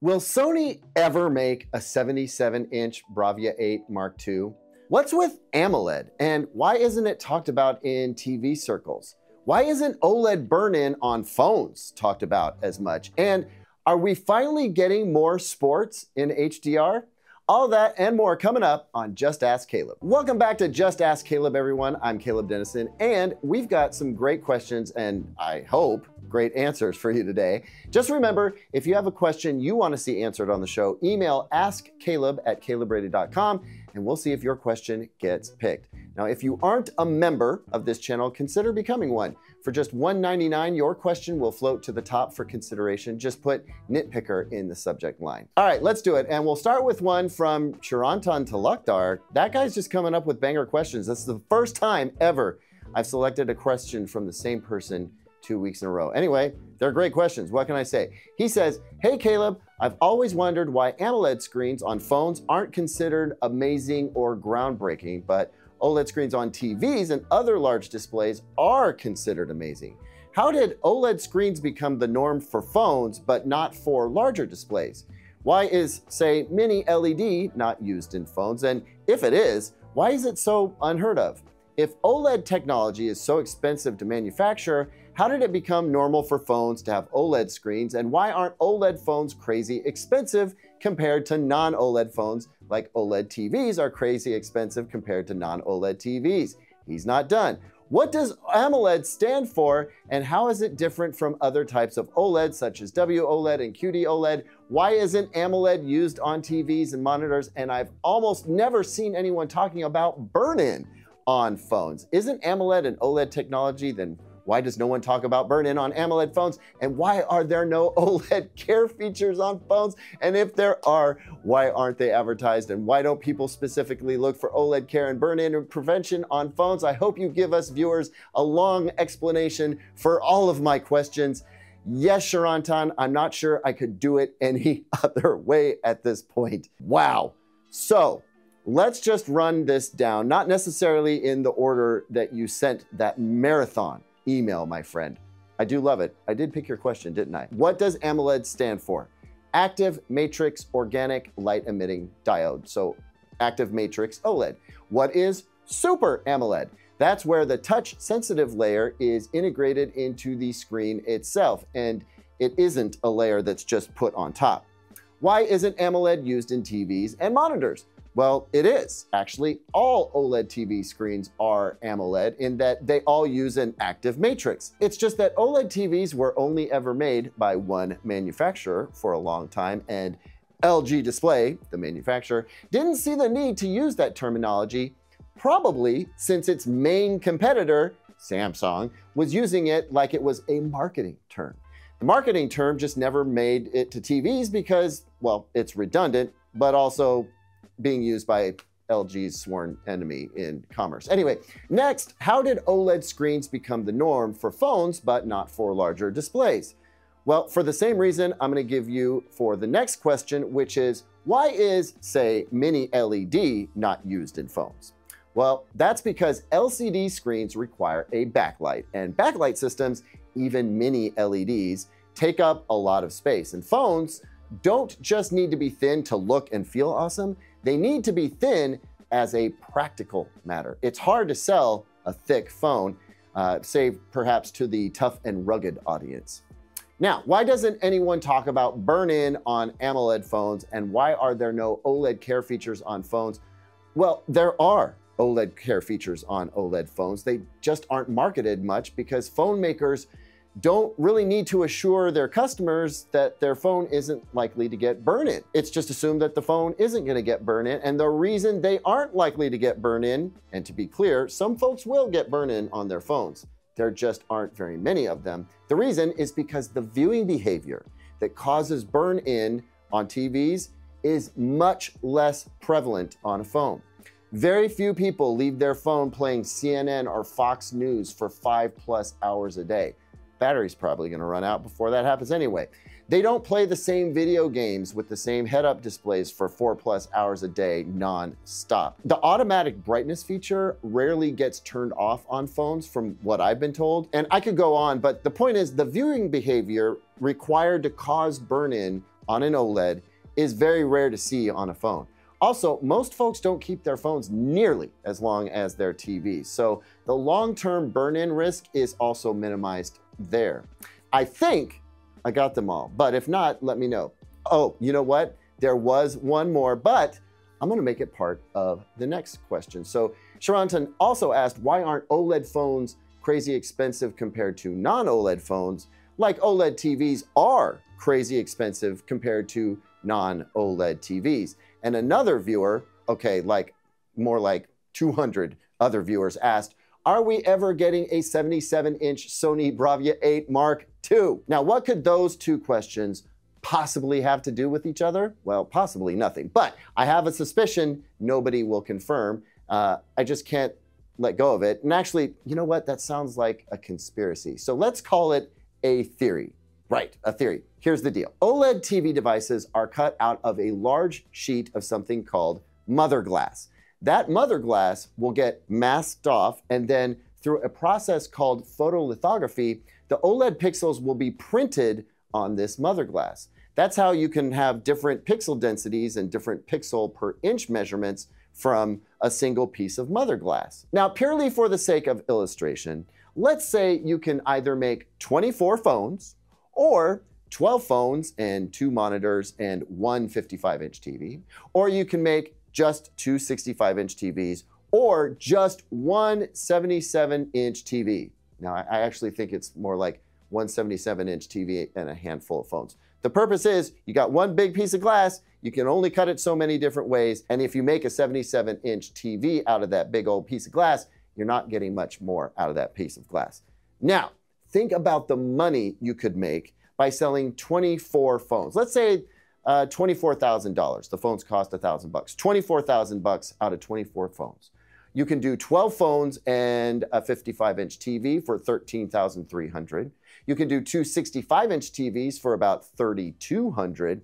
Will Sony ever make a 77 inch Bravia 8 Mark II? What's with AMOLED and why isn't it talked about in TV circles? Why isn't OLED burn in on phones talked about as much? And are we finally getting more sports in HDR? All that and more coming up on Just Ask Caleb. Welcome back to Just Ask Caleb, everyone. I'm Caleb Denison, and we've got some great questions and I hope great answers for you today. Just remember, if you have a question you want to see answered on the show, email askcaleb at calebrated.com and we'll see if your question gets picked. Now, if you aren't a member of this channel, consider becoming one. For just $1.99, your question will float to the top for consideration. Just put nitpicker in the subject line. All right, let's do it. And we'll start with one from Chirantan Talukdar. That guy's just coming up with banger questions. That's the first time ever I've selected a question from the same person two weeks in a row. Anyway, they're great questions. What can I say? He says, Hey Caleb, I've always wondered why AMOLED screens on phones aren't considered amazing or groundbreaking, but OLED screens on TVs and other large displays are considered amazing. How did OLED screens become the norm for phones but not for larger displays? Why is, say, mini LED not used in phones? And if it is, why is it so unheard of? If OLED technology is so expensive to manufacture, how did it become normal for phones to have OLED screens, and why aren't OLED phones crazy expensive compared to non OLED phones like OLED TVs are crazy expensive compared to non OLED TVs? He's not done. What does AMOLED stand for, and how is it different from other types of OLED, such as WOLED and QD-OLED? Why isn't AMOLED used on TVs and monitors? And I've almost never seen anyone talking about burn-in on phones. Isn't AMOLED an OLED technology? Then why does no one talk about burn-in on AMOLED phones? And why are there no OLED care features on phones? And if there are, why aren't they advertised? And why don't people specifically look for OLED care and burn-in prevention on phones? I hope you give us viewers a long explanation for all of my questions. Yes, Chirantan, I'm not sure I could do it any other way at this point. Wow. So let's just run this down, not necessarily in the order that you sent that marathon email, my friend. I do love it. I did pick your question, didn't I? What does AMOLED stand for? Active Matrix Organic Light Emitting Diode. So active matrix OLED. What is Super AMOLED? That's where the touch sensitive layer is integrated into the screen itself, and it isn't a layer that's just put on top. Why isn't AMOLED used in TVs and monitors? Well, it is. Actually, all OLED TV screens are AMOLED in that they all use an active matrix. It's just that OLED TVs were only ever made by one manufacturer for a long time, and LG Display, the manufacturer, didn't see the need to use that terminology, probably since its main competitor, Samsung, was using it like it was a marketing term. The marketing term just never made it to TVs because, well, it's redundant, but also being used by LG's sworn enemy in commerce. Anyway, next, how did OLED screens become the norm for phones but not for larger displays? Well, for the same reason, I'm going to give you for the next question, which is why is, say, mini LED not used in phones? Well, that's because LCD screens require a backlight, and backlight systems, even mini LEDs, take up a lot of space. And phones don't just need to be thin to look and feel awesome, they need to be thin as a practical matter. It's hard to sell a thick phone, uh, save perhaps to the tough and rugged audience. Now, why doesn't anyone talk about burn-in on AMOLED phones and why are there no OLED care features on phones? Well, there are OLED care features on OLED phones. They just aren't marketed much because phone makers don't really need to assure their customers that their phone isn't likely to get burn in. It's just assumed that the phone isn't going to get burn in. And the reason they aren't likely to get burn in, and to be clear, some folks will get burn in on their phones. There just aren't very many of them. The reason is because the viewing behavior that causes burn in on TVs is much less prevalent on a phone. Very few people leave their phone playing CNN or Fox News for five plus hours a day battery's probably going to run out before that happens anyway. They don't play the same video games with the same head-up displays for four plus hours a day non-stop. The automatic brightness feature rarely gets turned off on phones from what I've been told. And I could go on, but the point is the viewing behavior required to cause burn-in on an OLED is very rare to see on a phone. Also, most folks don't keep their phones nearly as long as their TVs, so the long-term burn-in risk is also minimized there. I think I got them all, but if not, let me know. Oh, you know what? There was one more, but I'm gonna make it part of the next question. So Chirantan also asked, why aren't OLED phones crazy expensive compared to non-OLED phones? Like OLED TVs are crazy expensive compared to non-OLED TVs. And another viewer, okay, like more like 200 other viewers asked, are we ever getting a 77 inch Sony Bravia 8 Mark II? Now, what could those two questions possibly have to do with each other? Well, possibly nothing. But I have a suspicion nobody will confirm. Uh, I just can't let go of it. And actually, you know what? That sounds like a conspiracy. So let's call it a theory. Right, a theory. Here's the deal OLED TV devices are cut out of a large sheet of something called mother glass. That mother glass will get masked off, and then through a process called photolithography, the OLED pixels will be printed on this mother glass. That's how you can have different pixel densities and different pixel per inch measurements from a single piece of mother glass. Now, purely for the sake of illustration, let's say you can either make 24 phones or 12 phones and two monitors and one 55 inch TV, or you can make just two 65 inch TVs or just one 77 inch TV. Now, I actually think it's more like one 77 inch TV and a handful of phones. The purpose is you got one big piece of glass, you can only cut it so many different ways, and if you make a 77 inch TV out of that big old piece of glass, you're not getting much more out of that piece of glass. Now, think about the money you could make by selling 24 phones. Let's say uh, $24,000. The phones cost 1000 bucks. 24,000 bucks out of 24 phones. You can do 12 phones and a 55-inch TV for 13,300. You can do two 65-inch TVs for about 3,200,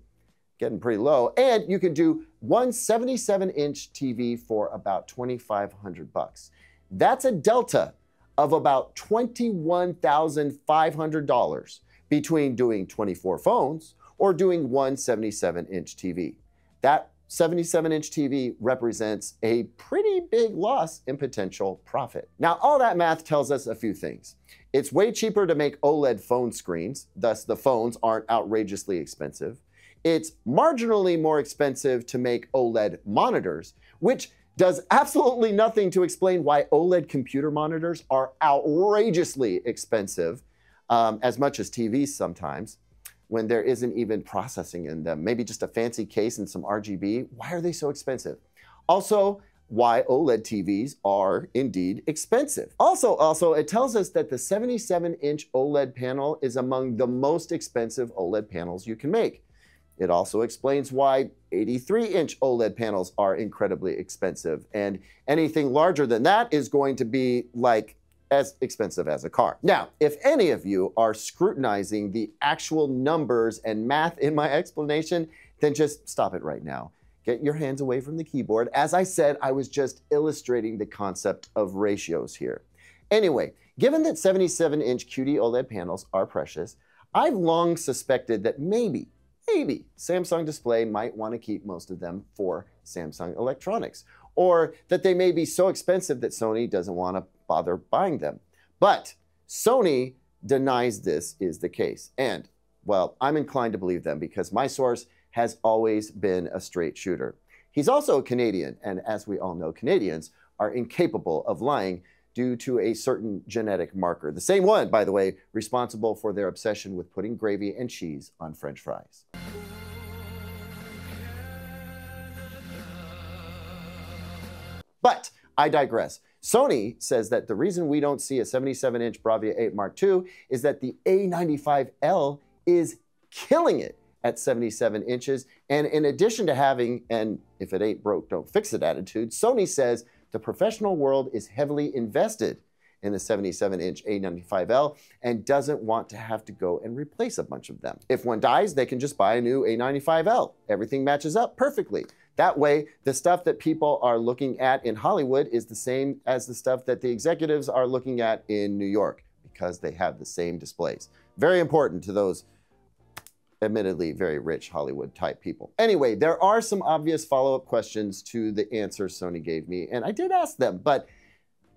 getting pretty low. And you can do one 77-inch TV for about 2,500 bucks. That's a delta of about $21,500 between doing 24 phones or doing one 77 inch TV. That 77 inch TV represents a pretty big loss in potential profit. Now, all that math tells us a few things. It's way cheaper to make OLED phone screens, thus, the phones aren't outrageously expensive. It's marginally more expensive to make OLED monitors, which does absolutely nothing to explain why OLED computer monitors are outrageously expensive, um, as much as TVs sometimes, when there isn't even processing in them. Maybe just a fancy case and some RGB. Why are they so expensive? Also, why OLED TVs are indeed expensive. Also, also, it tells us that the 77 inch OLED panel is among the most expensive OLED panels you can make. It also explains why 83 inch OLED panels are incredibly expensive, and anything larger than that is going to be like as expensive as a car. Now, if any of you are scrutinizing the actual numbers and math in my explanation, then just stop it right now. Get your hands away from the keyboard. As I said, I was just illustrating the concept of ratios here. Anyway, given that 77 inch QD OLED panels are precious, I've long suspected that maybe maybe Samsung Display might want to keep most of them for Samsung Electronics, or that they may be so expensive that Sony doesn't want to bother buying them. But Sony denies this is the case. And, well, I'm inclined to believe them because my source has always been a straight shooter. He's also a Canadian, and as we all know, Canadians are incapable of lying due to a certain genetic marker. The same one, by the way, responsible for their obsession with putting gravy and cheese on french fries. But I digress. Sony says that the reason we don't see a 77 inch Bravia 8 Mark II is that the A95L is killing it at 77 inches. And in addition to having an if it ain't broke, don't fix it attitude, Sony says the professional world is heavily invested in the 77 inch A95L and doesn't want to have to go and replace a bunch of them. If one dies, they can just buy a new A95L. Everything matches up perfectly. That way, the stuff that people are looking at in Hollywood is the same as the stuff that the executives are looking at in New York because they have the same displays. Very important to those admittedly very rich Hollywood type people. Anyway, there are some obvious follow up questions to the answers Sony gave me, and I did ask them, but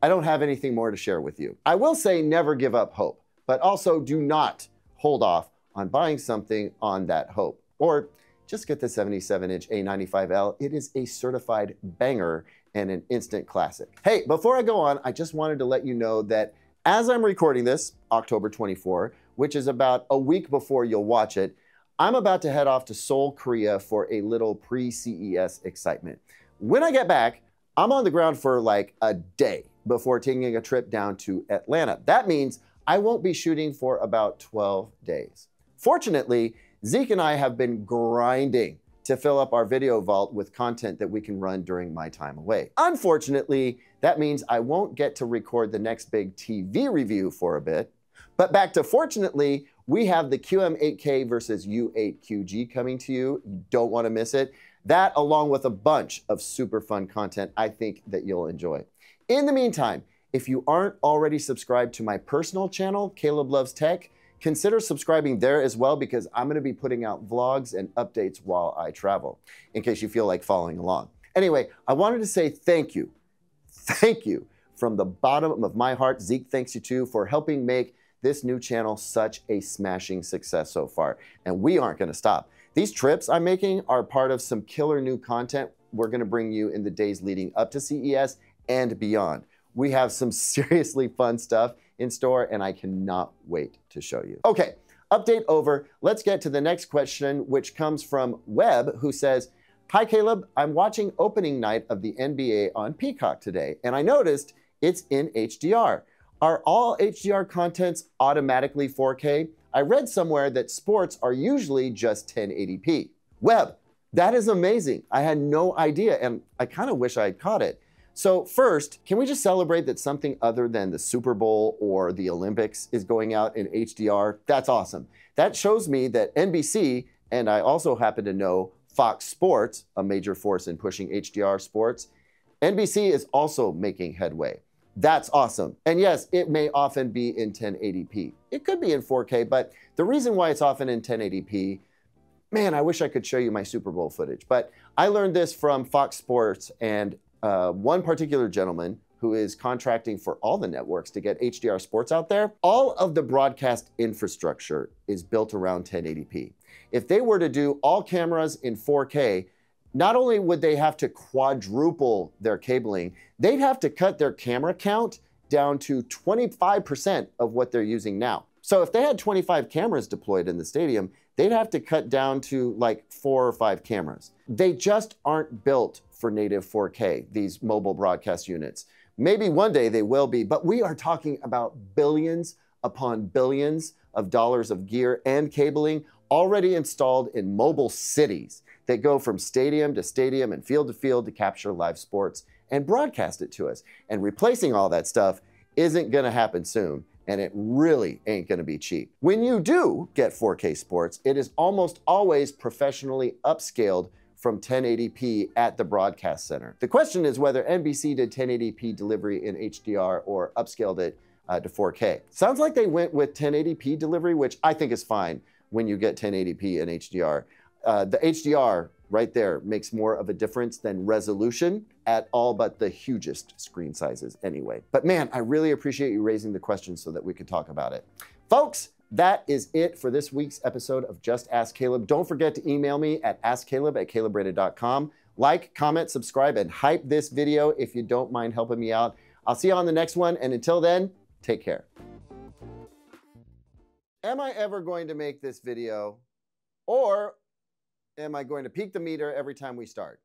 I don't have anything more to share with you. I will say never give up hope, but also do not hold off on buying something on that hope. Or just get the 77 inch A95L. It is a certified banger and an instant classic. Hey, before I go on, I just wanted to let you know that as I'm recording this, October 24, which is about a week before you'll watch it, I'm about to head off to Seoul, Korea for a little pre CES excitement. When I get back, I'm on the ground for like a day before taking a trip down to Atlanta. That means I won't be shooting for about 12 days. Fortunately, Zeke and I have been grinding to fill up our video vault with content that we can run during my time away. Unfortunately, that means I won't get to record the next big TV review for a bit. But back to fortunately, we have the QM8K versus U8QG coming to you. You don't want to miss it. That, along with a bunch of super fun content, I think that you'll enjoy. In the meantime, if you aren't already subscribed to my personal channel, Caleb Loves Tech, consider subscribing there as well because I'm going to be putting out vlogs and updates while I travel, in case you feel like following along. Anyway, I wanted to say thank you. Thank you from the bottom of my heart. Zeke thanks you too for helping make this new channel such a smashing success so far. And we aren't going to stop. These trips I'm making are part of some killer new content we're going to bring you in the days leading up to CES and beyond. We have some seriously fun stuff in store, and I cannot wait to show you. Okay, update over. Let's get to the next question, which comes from Webb, who says, Hi, Caleb. I'm watching opening night of the NBA on Peacock today, and I noticed it's in HDR. Are all HDR contents automatically 4K? I read somewhere that sports are usually just 1080p. Webb, that is amazing. I had no idea, and I kind of wish I had caught it. So, first, can we just celebrate that something other than the Super Bowl or the Olympics is going out in HDR? That's awesome. That shows me that NBC, and I also happen to know Fox Sports, a major force in pushing HDR sports, NBC is also making headway. That's awesome. And yes, it may often be in 1080p. It could be in 4K, but the reason why it's often in 1080p, man, I wish I could show you my Super Bowl footage. But I learned this from Fox Sports and uh, one particular gentleman who is contracting for all the networks to get HDR sports out there, all of the broadcast infrastructure is built around 1080p. If they were to do all cameras in 4K, not only would they have to quadruple their cabling, they'd have to cut their camera count down to 25% of what they're using now. So if they had 25 cameras deployed in the stadium, they'd have to cut down to like four or five cameras. They just aren't built for native 4K, these mobile broadcast units. Maybe one day they will be, but we are talking about billions upon billions of dollars of gear and cabling already installed in mobile cities that go from stadium to stadium and field to field to capture live sports and broadcast it to us. And replacing all that stuff isn't going to happen soon, and it really ain't to be cheap. When you do get 4K sports, it is almost always professionally upscaled from 1080p at the broadcast center. The question is whether NBC did 1080p delivery in HDR or upscaled it uh, to 4K. Sounds like they went with 1080p delivery, which I think is fine when you get 1080p and HDR. Uh, the HDR right there makes more of a difference than resolution at all but the hugest screen sizes anyway. But man, I really appreciate you raising the question so that we could talk about it. Folks, that is it for this week's episode of Just Ask Caleb. Don't forget to email me at askcaleb at calebrated.com. Like, comment, subscribe, and hype this video if you don't mind helping me out. I'll see you on the next one, and until then, take care. Am I ever going to make this video, or am I going to peak the meter every time we start?